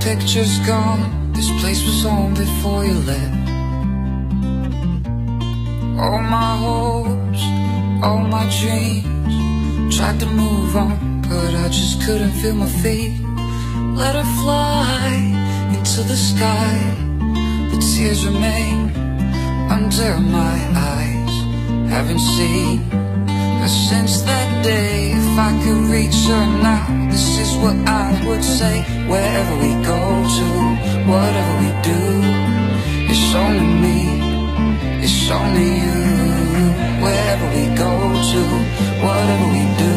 pictures gone? This place was home before you left. All my hopes, all my dreams. Tried to move on, but I just couldn't feel my feet. Let her fly into the sky. The tears remain under my eyes. Haven't seen her since that day. If I could reach her now, this is what I would say. Wherever we go to, whatever we do, it's only me, it's only you. Wherever we go to, whatever we do,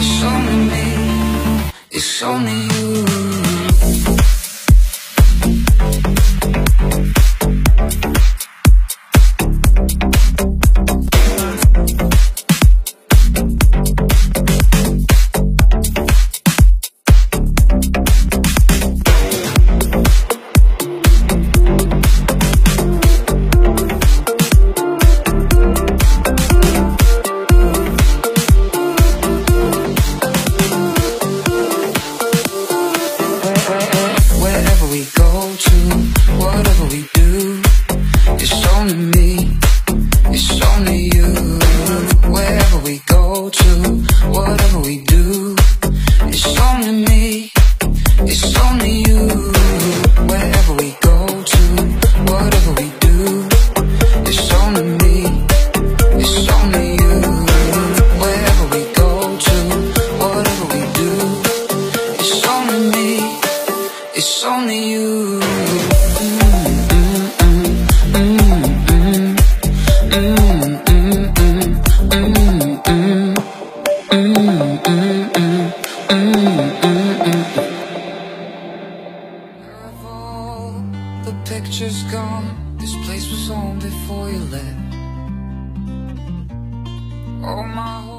it's only me, it's only you. Go to, whatever we do, it's only me, it's only you. Wherever we go to, whatever we do, it's only me, it's only you. Wherever we go to, whatever we do, it's only me. It's only you. All the pictures gone, this place was home before you left. All my